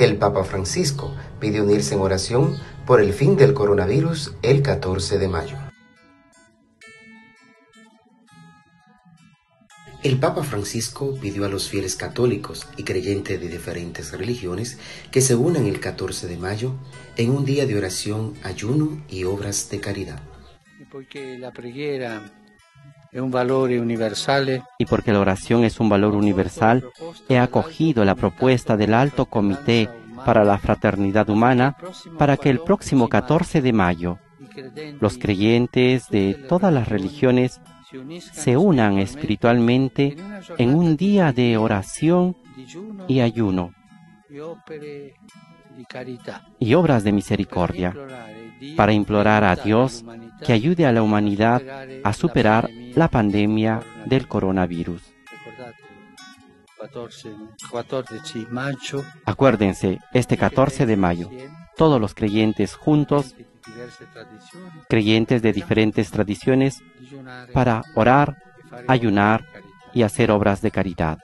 El Papa Francisco pide unirse en oración por el fin del coronavirus el 14 de mayo. El Papa Francisco pidió a los fieles católicos y creyentes de diferentes religiones que se unan el 14 de mayo en un día de oración, ayuno y obras de caridad. Porque la Y porque la oración es un valor universal, he acogido la propuesta del Alto Comité para la Fraternidad Humana para que el próximo 14 de mayo los creyentes de todas las religiones se unan espiritualmente en un día de oración y ayuno. y obras de misericordia para implorar a Dios que ayude a la humanidad a superar la pandemia del coronavirus. Acuérdense, este 14 de mayo, todos los creyentes juntos, creyentes de diferentes tradiciones, para orar, ayunar y hacer obras de caridad.